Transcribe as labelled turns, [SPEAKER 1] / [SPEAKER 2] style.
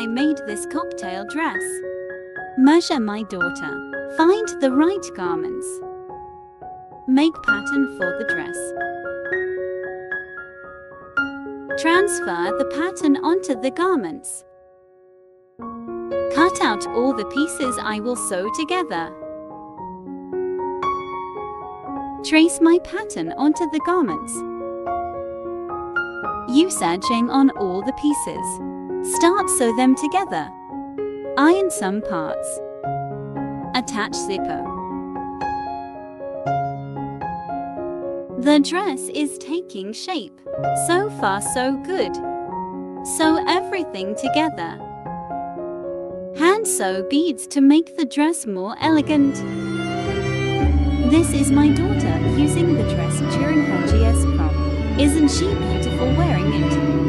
[SPEAKER 1] I made this cocktail dress. Measure my daughter. Find the right garments. Make pattern for the dress. Transfer the pattern onto the garments. Cut out all the pieces I will sew together. Trace my pattern onto the garments. Use edging on all the pieces. Start sew them together. Iron some parts. Attach zipper. The dress is taking shape. So far so good. Sew everything together. Hand sew beads to make the dress more elegant. This is my daughter using the dress during her JS prom. Isn't she beautiful wearing it?